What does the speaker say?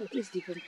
at least different